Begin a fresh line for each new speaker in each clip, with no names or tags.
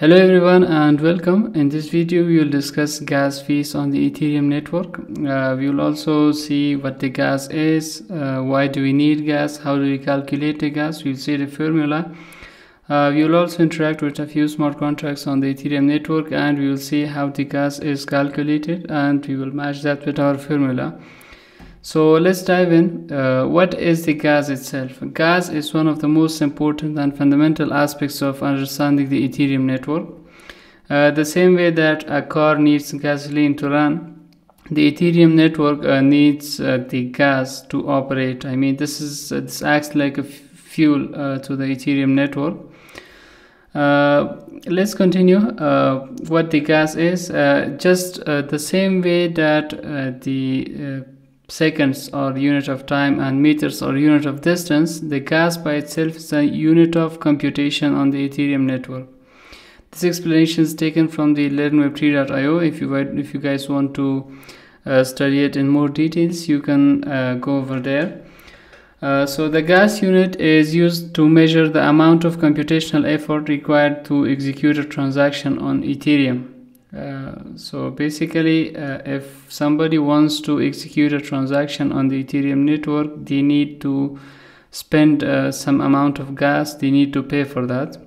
Hello everyone and welcome. In this video we will discuss gas fees on the Ethereum network. Uh, we will also see what the gas is, uh, why do we need gas, how do we calculate the gas, we will see the formula. Uh, we will also interact with a few smart contracts on the Ethereum network and we will see how the gas is calculated and we will match that with our formula. So let's dive in. Uh, what is the gas itself? Gas is one of the most important and fundamental aspects of understanding the Ethereum network. Uh, the same way that a car needs gasoline to run, the Ethereum network uh, needs uh, the gas to operate. I mean, this is uh, this acts like a fuel uh, to the Ethereum network. let's continue. what the gas is, just the same way that the seconds or unit of time and meters or unit of distance, the gas by itself is a unit of computation on the Ethereum network. This explanation is taken from the learnweb3.io. If you if you guys want to uh, study it in more details, you can uh, go over there. Uh, so the gas unit is used to measure the amount of computational effort required to execute a transaction on Ethereum. Uh, so basically uh, if somebody wants to execute a transaction on the ethereum network they need to spend uh, some amount of gas they need to pay for that.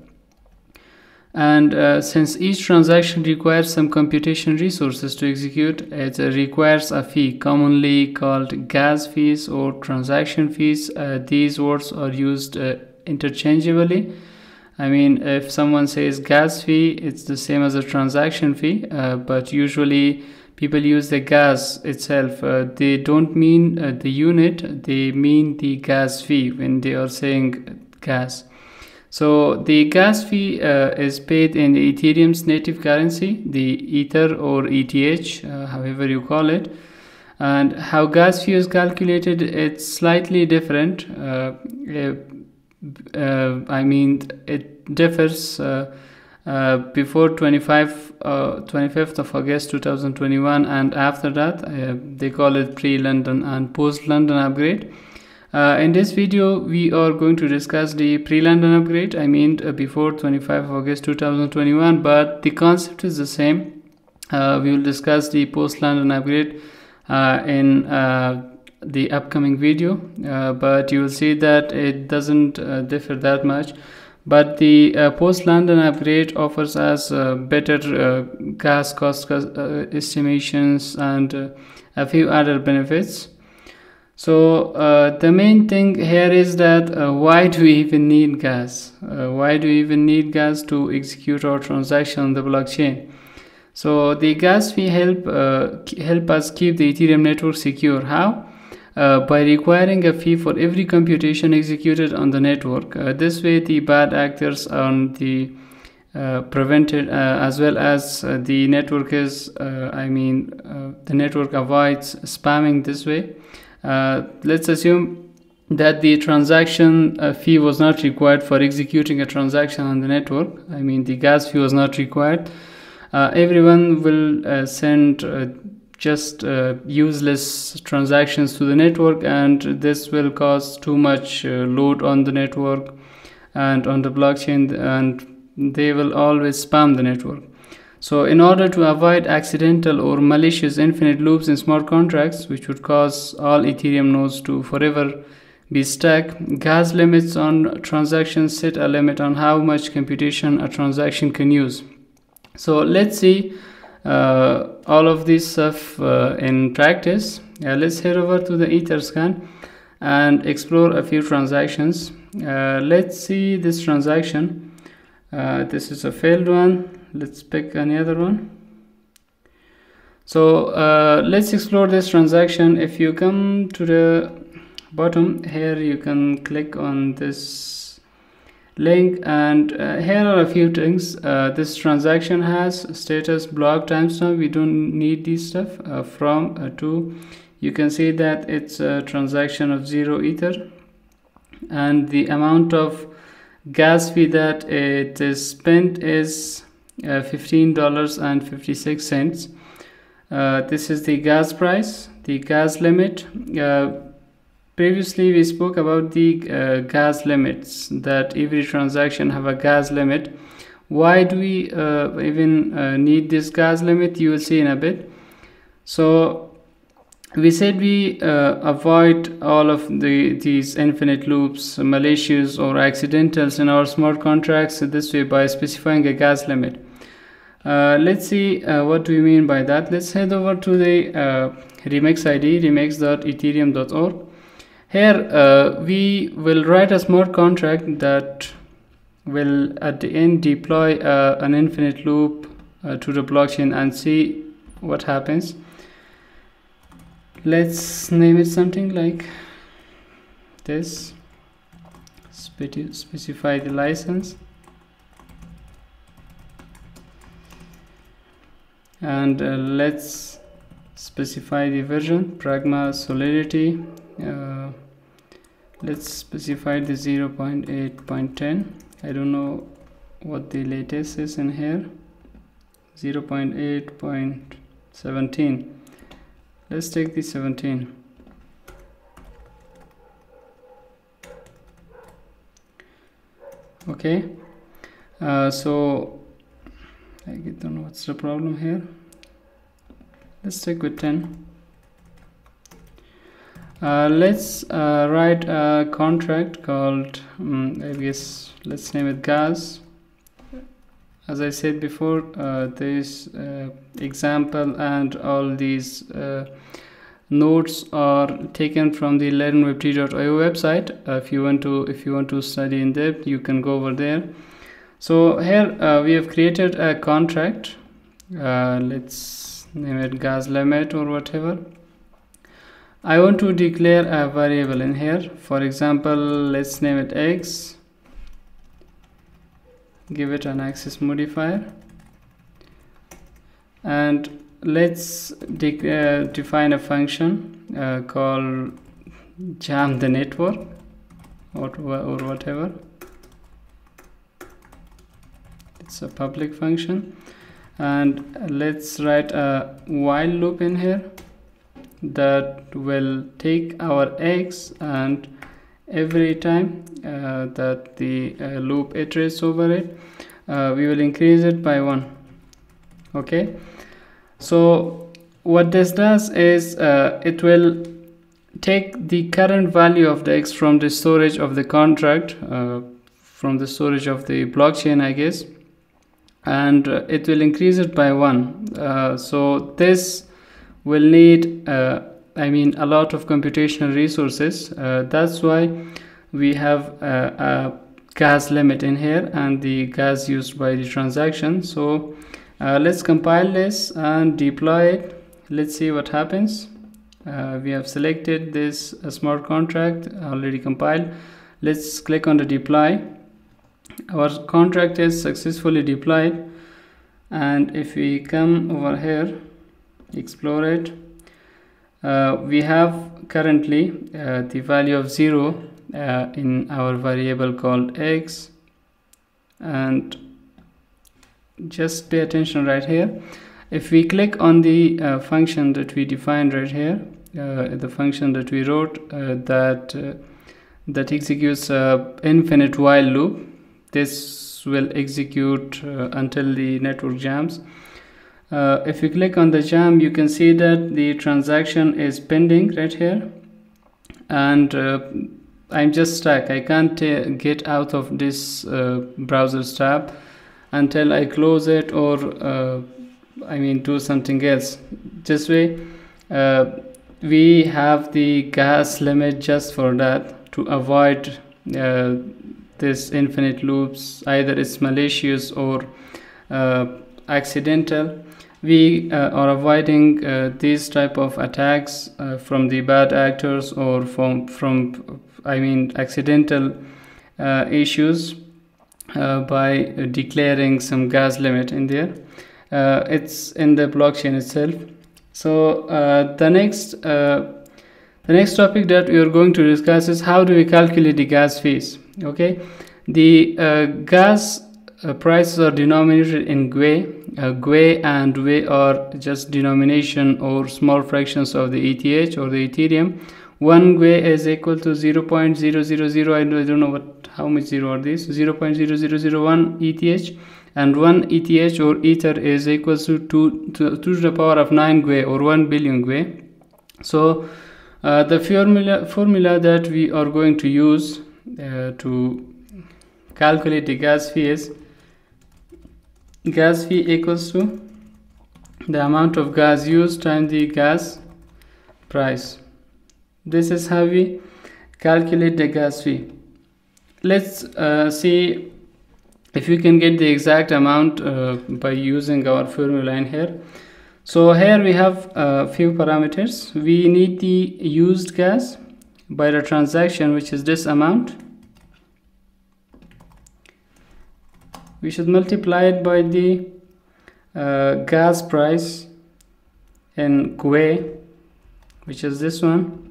And uh, since each transaction requires some computation resources to execute it requires a fee commonly called gas fees or transaction fees. These words are used interchangeably I mean, if someone says gas fee, it's the same as a transaction fee, uh, but usually people use the gas itself. Uh, they don't mean uh, the unit, they mean the gas fee when they are saying gas. So the gas fee uh, is paid in Ethereum's native currency, the Ether or ETH, uh, however you call it. And how gas fee is calculated, it's slightly different. Uh, uh, I mean, it differs uh, uh, before 25, 25th of August 2021, and after that, they call it pre London and post London upgrade. Uh, in this video, we are going to discuss the pre-London upgrade, I mean uh, before 25 August 2021, but the concept is the same. Uh, we will discuss the post-London upgrade in the upcoming video uh, but you will see that it doesn't uh, differ that much but the uh, post London upgrade offers us uh, better uh, gas cost uh, estimations and a few other benefits. So the main thing here is that why do we even need gas? Why do we even need gas to execute our transaction on the blockchain? So the gas fee help help us keep the ethereum network secure. How uh, by requiring a fee for every computation executed on the network. Uh, this way, the bad actors on the uh, prevented uh, as well as uh, the network is i mean the network avoids spamming this way. Let's assume that the transaction fee was not required for executing a transaction on the network. I mean the gas fee was not required. Everyone will send just uh, useless transactions to the network and this will cause too much uh, load on the network and on the blockchain and they will always spam the network. So in order to avoid accidental or malicious infinite loops in smart contracts which would cause all ethereum nodes to forever be stuck gas limits on transactions set a limit on how much computation a transaction can use. So let's see all of this stuff uh, in practice let's head over to the etherscan and explore a few transactions. Uh, let's see this transaction. This is a failed one. Let's pick another one. So uh, let's explore this transaction. If you come to the bottom here you can click on this link and uh, here are a few things. Uh, this transaction has status block timestamp. We don't need this stuff uh, from uh, to you can see that it's a transaction of zero ether. And the amount of gas fee that it is spent is uh, $15.56 uh, this is the gas price the gas limit previously we spoke about the uh, gas limits that every transaction have a gas limit. Why do we uh, even uh, need this gas limit? You will see in a bit. So we said we uh, avoid all of the these infinite loops malicious or accidentals in our smart contracts. This way by specifying a gas limit. Uh, let's see uh, what do we mean by that? Let's head over to the uh, remix id remix.ethereum.org here uh, we will write a smart contract that will at the end deploy uh, an infinite loop to the blockchain and see what happens. Let's name it something like this. Specify the license. And uh, let's specify the version pragma solidity uh, let's specify the 0.8.10 I don't know what the latest is in here. 0.8.17 let's take the 17 okay. Uh, so I don't know what's the problem here. Let's take with 10 uh, let's uh, write a contract called um, I guess let's name it gas as I said before uh, this uh, example and all these uh, notes are taken from the learnweb3.io website. Uh, if you want to if you want to study in depth you can go over there. So here we have created a contract. Let's name it gas limit or whatever I want to declare a variable in here. For example let's name it x. Give it an access modifier. And let's de uh, define a function uh, called jam the network or, or whatever. It's a public function. And let's write a while loop in here that will take our x and every time uh, that the uh, loop iterates over it uh, we will increase it by one. Okay? So what this does is uh, it will take the current value of the x from the storage of the contract uh, from the storage of the blockchain I guess and uh, it will increase it by one. So this will need I mean a lot of computational resources. Uh, that's why we have a, a, gas limit in here and the gas used by the transaction. So uh, let's compile this and deploy it. Let's see what happens. Uh, we have selected this smart contract already compiled. Let's click on the deploy. Our contract is successfully deployed. And if we come over here explore it. Uh, we have currently uh, the value of 0 uh, in our variable called x. And just pay attention right here. If we click on the uh, function that we defined right here uh, the function that we wrote uh, that that executes a infinite while loop this will execute until the network jams uh, if you click on the jam you can see that the transaction is pending right here. And uh, I'm just stuck. I can't get out of this uh, browser tab until I close it or uh, I mean do something else. This way uh, we have the gas limit just for that to avoid uh, this infinite loops either it's malicious or accidental we uh, are avoiding uh, these type of attacks uh, from the bad actors or from from i mean accidental uh, issues uh, by declaring some gas limit in there. Uh, it's in the blockchain itself. So the next the next topic that we are going to discuss is how do we calculate the gas fees okay? The gas uh, prices are denominated in Gwei. Uh, Gwei and GUI are just denomination or small fractions of the ETH or the Ethereum. One Gwei is equal to 0 0.000, I don't know what how much zero are these, 0 0.0001 ETH and 1 ETH or ether is equal to 2 to, to the power of 9 Gwei or 1 billion Gwei so uh, the formula formula that we are going to use uh, to calculate the gas fee is gas fee equals to the amount of gas used times the gas price. This is how we calculate the gas fee let's uh, see if we can get the exact amount uh, by using our formula in here. So here we have a few parameters. We need the used gas by the transaction which is this amount we should multiply it by the uh, gas price in Gwei which is this one.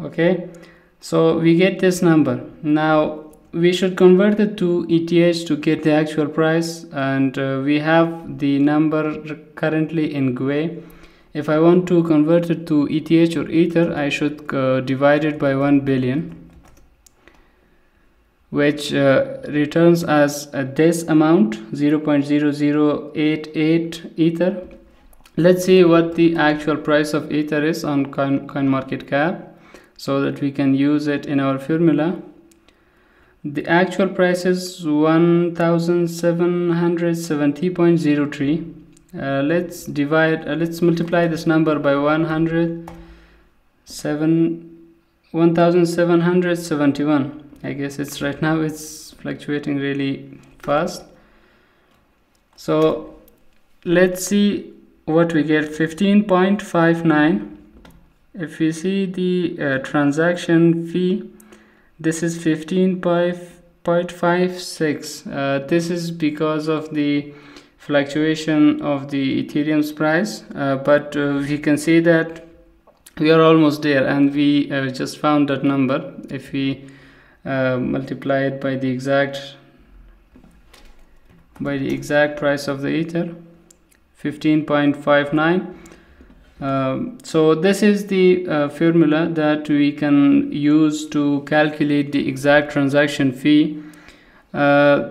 Okay so we get this number. Now we should convert it to ETH to get the actual price and uh, we have the number currently in Gwei if I want to convert it to ETH or Ether I should uh, divide it by 1 billion which uh, returns as this amount 0.0088 ether. Let's see what the actual price of ether is on coin, CoinMarketCap so that we can use it in our formula. The actual price is 1770.03 uh, let's divide uh, let's multiply this number by 107 1771 I guess it's right now it's fluctuating really fast. So let's see what we get. 15.59 if we see the uh, transaction fee this is 15.56 uh, this is because of the fluctuation of the ethereum's price uh, but uh, we can see that we are almost there and we uh, just found that number. If we uh, multiply it by the exact by the exact price of the ether 15.59 um, so this is the uh, formula that we can use to calculate the exact transaction fee. Uh,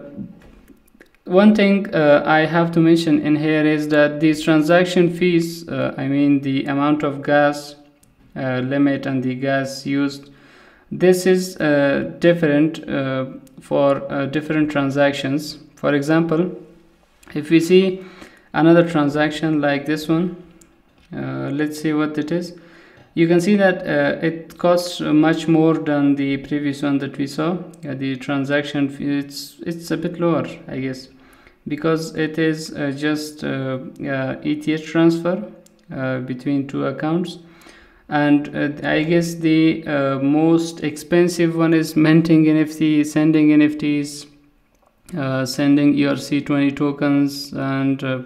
one thing uh, I have to mention in here is that these transaction fees uh, I mean the amount of gas limit and the gas used this is uh, different uh, for uh, different transactions. For example if we see another transaction like this one uh, let's see what it is. You can see that uh, it costs much more than the previous one that we saw. Uh, the transaction it's it's a bit lower i guess because it is just eth transfer between two accounts and uh, I guess the uh, most expensive one is minting NFT, sending NFTs, uh, sending ERC20 tokens and uh,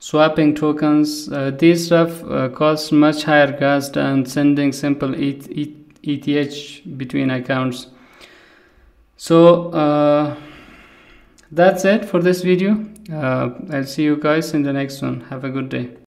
swapping tokens. Uh, these stuff uh, cost much higher gas than sending simple ETH between accounts. So that's it for this video. I'll see you guys in the next one. Have a good day.